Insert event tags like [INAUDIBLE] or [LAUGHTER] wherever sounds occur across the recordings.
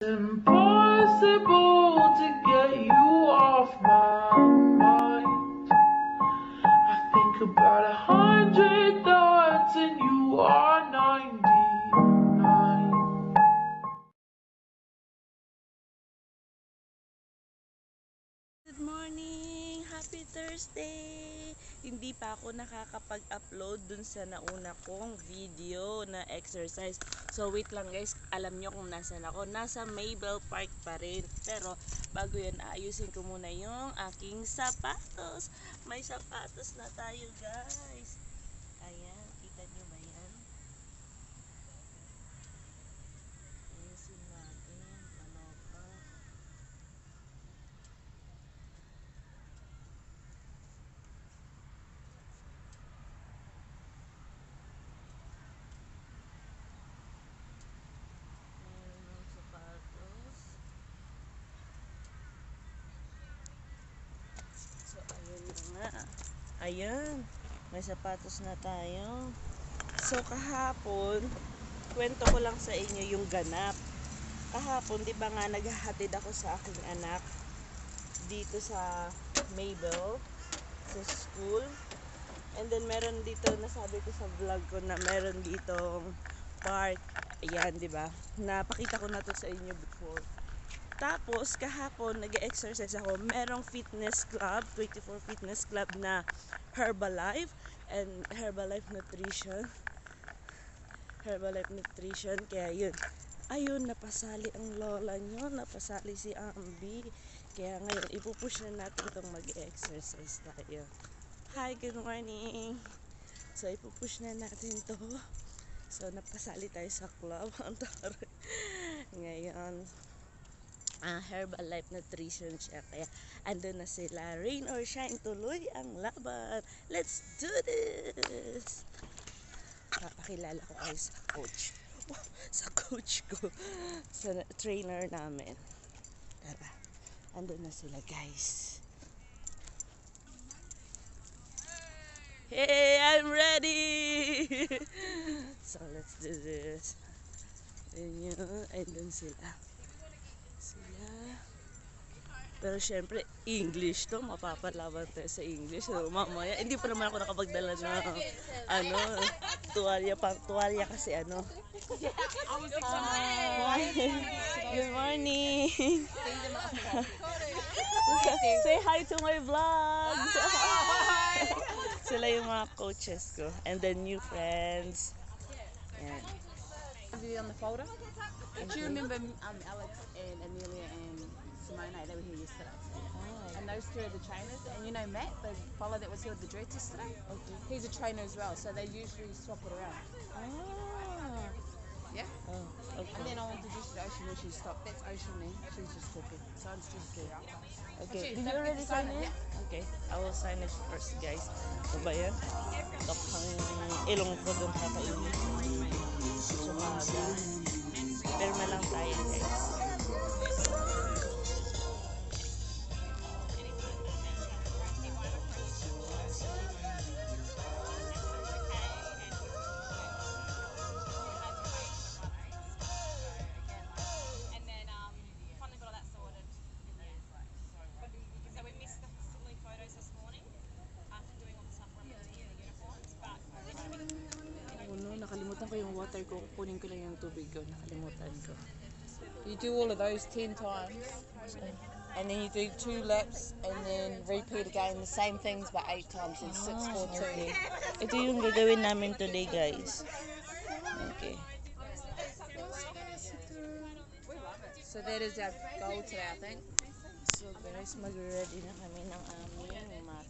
impossible to get you off my mind. I think about a hundred thoughts and you are 99. Good morning! Happy Thursday! Hindi pa ako nakakapag-upload dun sa nauna kong video na exercise. So wait lang guys, alam nyo kung nasan ako. Nasa Maybell Park pa rin. Pero bago yan, ayusin ko muna yung aking sapatos. May sapatos na tayo guys. Ayan, kita nyo ba yan? Ayusin natin. Ano pa? Meron ng sapatos. So, ayun na nga. Ayan. May sapatos na tayo. So, kahapon, kwento ko lang sa inyo yung ganap. Kahapon, di ba nga, naghahatid ako sa aking anak dito sa Maybell, sa school. And then, meron dito, nasabi ko sa vlog ko na meron ditong park. Ayan, di ba? Napakita ko na to sa inyo before. Tapos, kahapon, nag-exercise ako. Merong fitness club, 24 fitness club na Herbalife and Herbalife Nutrition. Herbalife Nutrition. Kaya yun. Ayun, napasali ang lola nyo. Napasali si Ambi. Kaya ngayon, ipupush na natin itong mag-exercise tayo. Hi, good morning! So, ipupush na natin to. So, napasali tayo sa club. [LAUGHS] Ang. Ngayon, ah, Herbalife Nutrition siya. Kaya, andun na sila. Rain or shine, tuloy ang laban. Let's do this! Papakilala ko kayo sa coach. [LAUGHS] sa coach ko. Sa trainer namin. Tara. Andun na sila, guys. Hey, I'm ready! [LAUGHS] so, let's do this. Ayun yun. Ayun. Sila. Pero syempre, English to. Mapapalaban tayo sa English. So, mamaya, hindi pa naman ako nakapagdala ng ano, tuwalya pa. Tuwalya kasi ano. Hi. Good morning. Say hi to my vlog. Sila yung mga coaches ko. And then new friends. Yan. video on the folder. Do you remember um, Alex and Amelia and Simona? They were here yesterday. And those two are the trainers. And you know Matt, the fellow that was here with the dreads yesterday? He's a trainer as well. So they usually swap it around. Ah. Yeah? Oh, And then I'll introduce you to Ocean when she stopped. That's Ocean there. She's just talking. So I'll introduce you to her. Okay. Did you already sign it? Okay. I will sign it first, guys. Ano ba yan? Kapang ilong ko doon kakainin. Sumaga. Perma lang tayo, guys. Kukunin ko lang yung tubig ko. Nakalimutan ko. You do all of those 10 times. And then you do two laps and then repeat again the same things but eight times in six, four, two. Ito yung gagawin namin today, guys. Okay. So that is our goal today, I think. So guys, mag-ready na kami ng aming mat.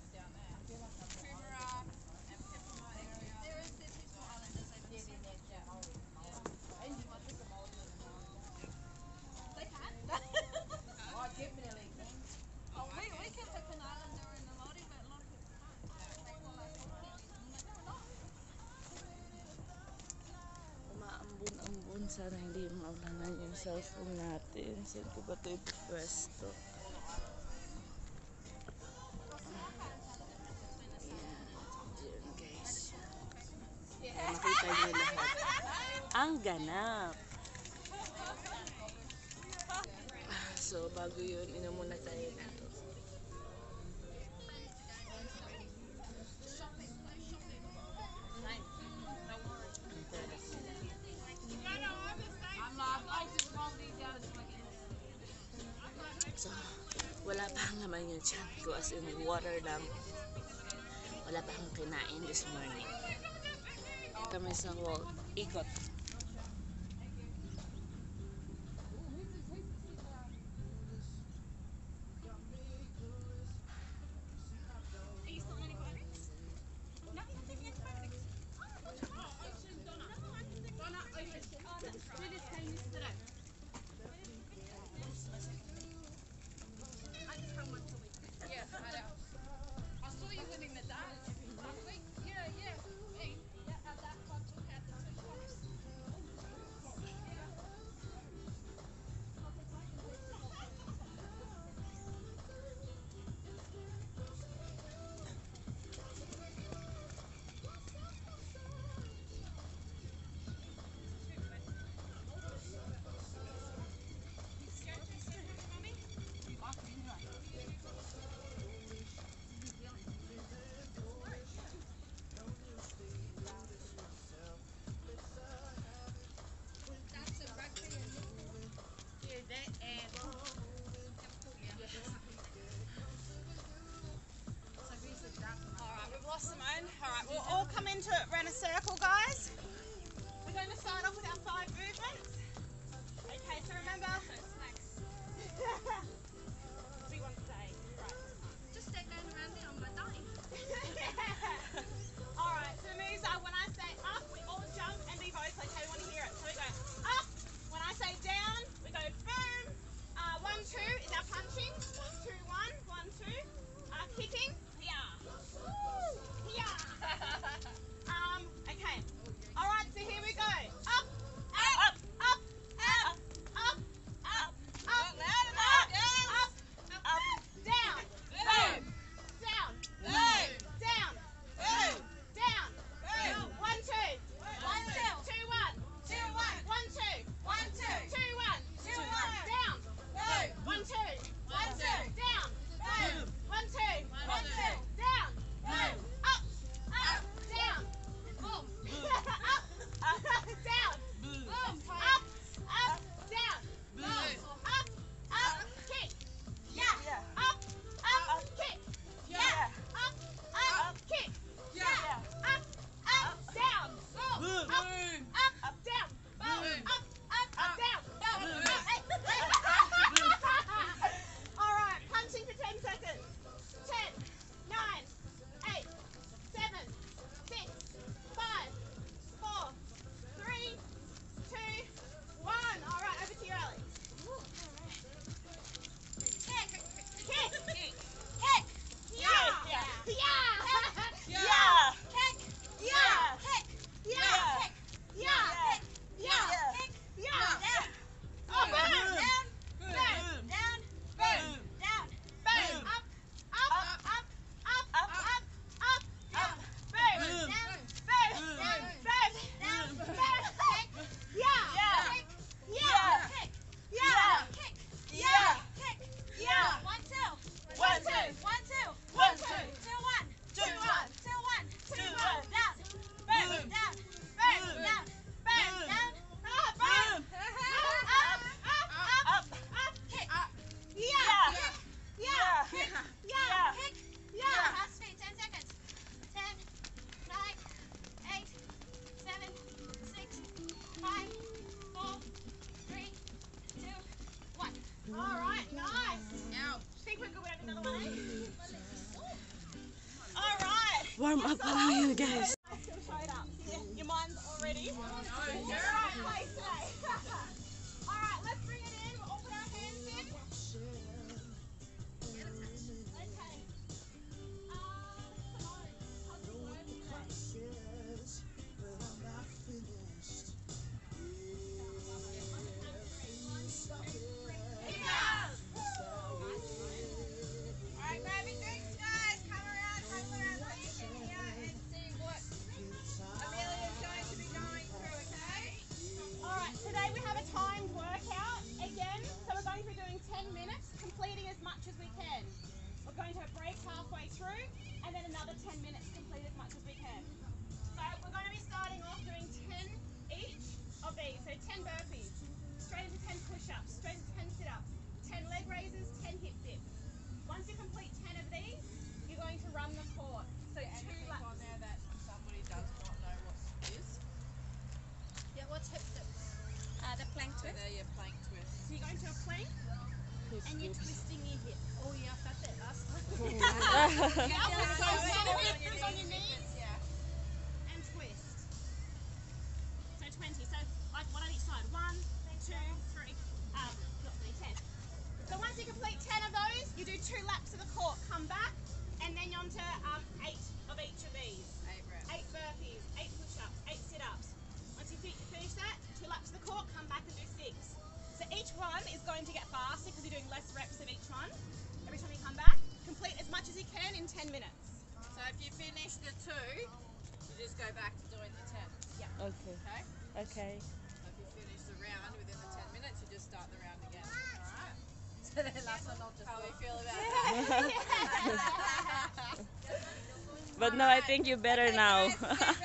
cellphone natin. Saan ko ba ito ipipwesto? Nakita niyo lahat. Ang ganap! So, bago yun, inom muna tayo nato. wala ang laman yung chan ko as in water lang. Wala pa akong kinain this morning. Kami sa wall. Ikot. No, I think you're better now. [LAUGHS]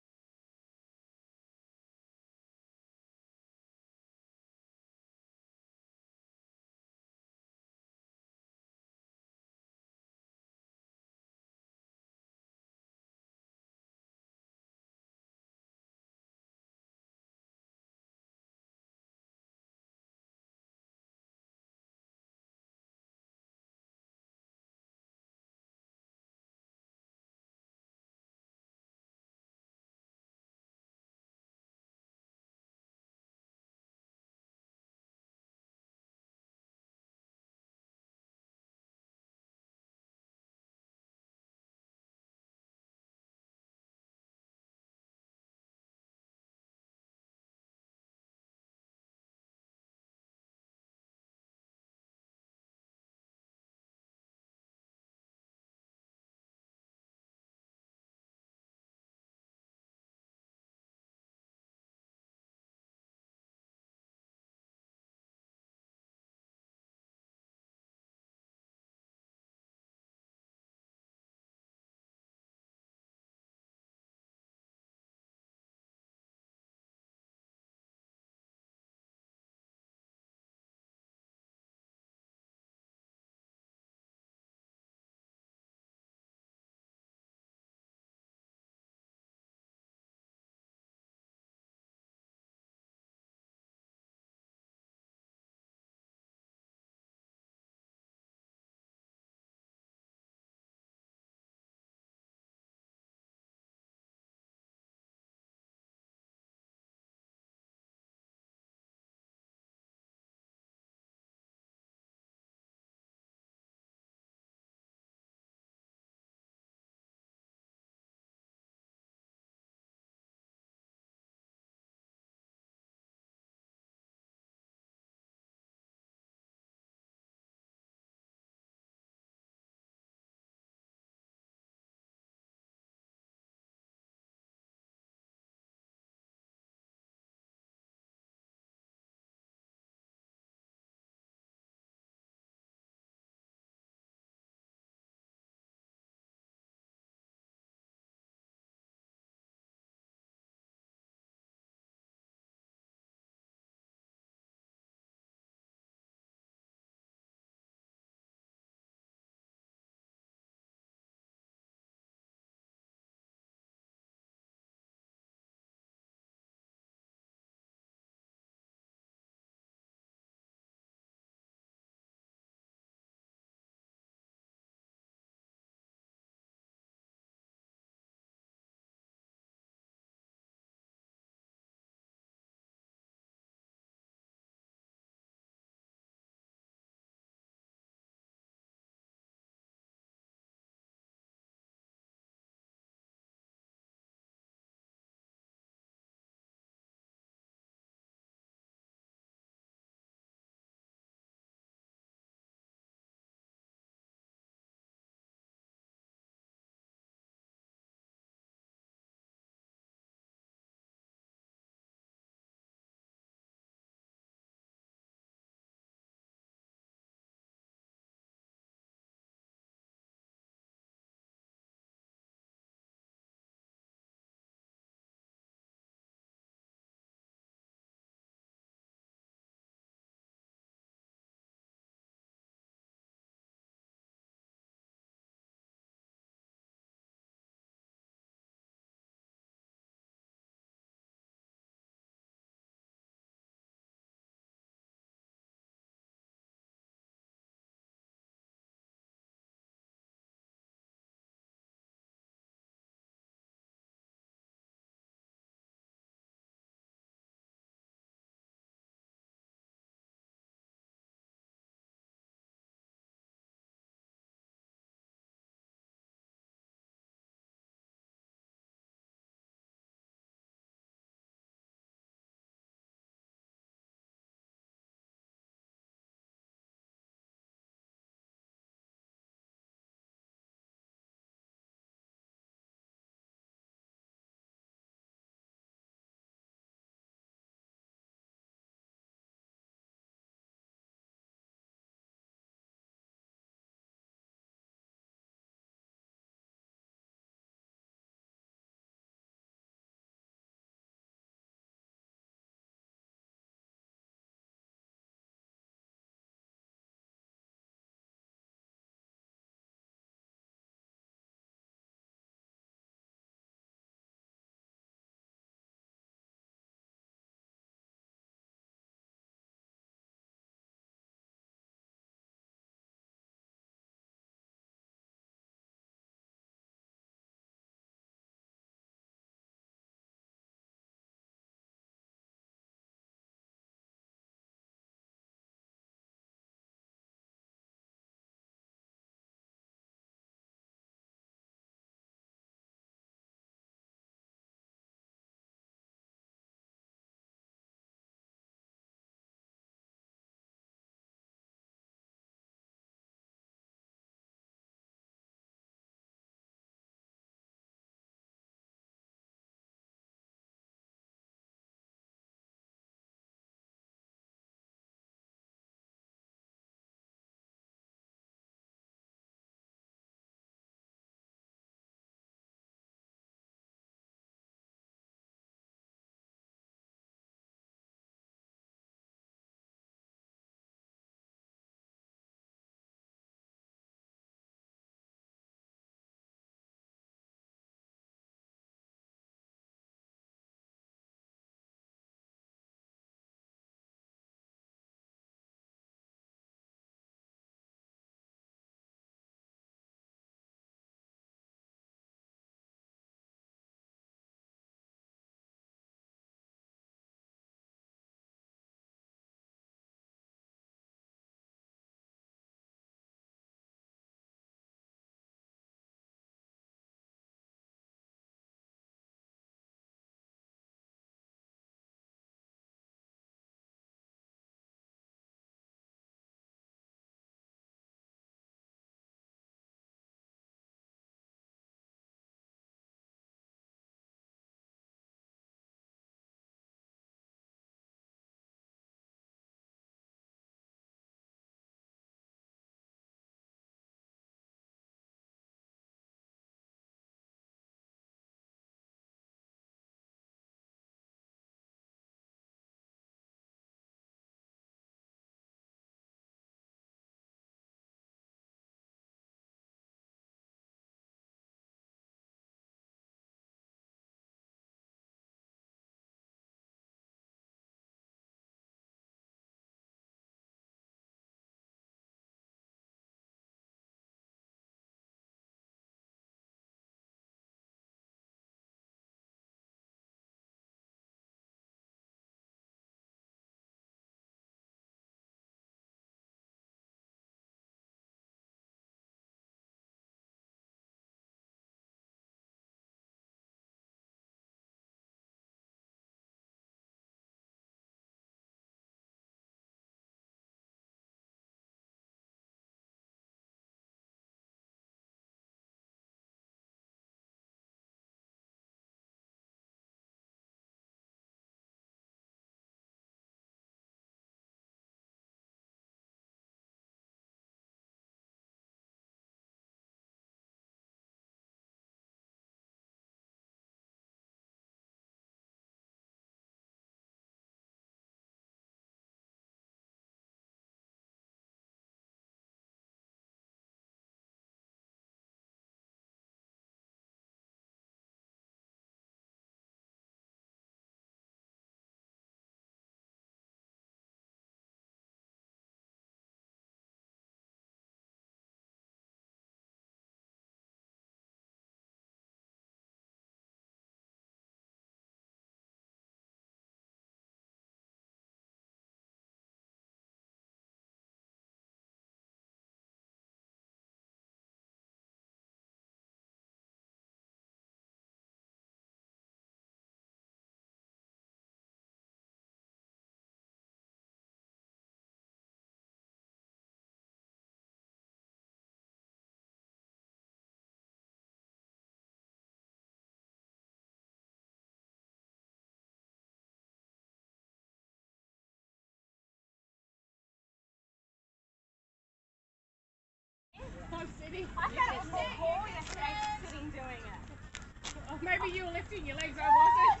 Maybe. I thought it was more cool yesterday sitting doing it. Maybe you were lifting your legs. I wasn't.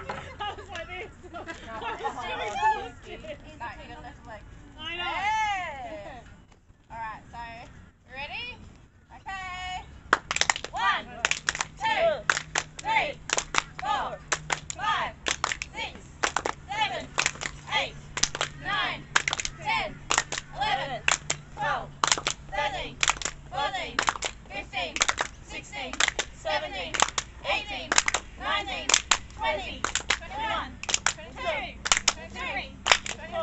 [LAUGHS] I was like this. [LAUGHS] I was doing this. No, you got left leg. I know. Hey! Alright, so, ready? Okay. One, two, three, 17, 18, 19, 20, 21, 22, 23, 24.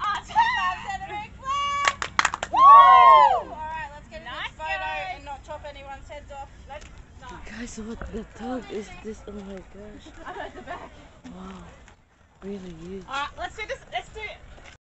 Awesome job, Cedric. Woo! Alright, let's get a nice photo guys. and not chop anyone's heads off. Let's, no. Guys, what the dog is this? Oh my gosh. I'm at the back. Wow. Really huge. Alright, let's do this. Let's do it.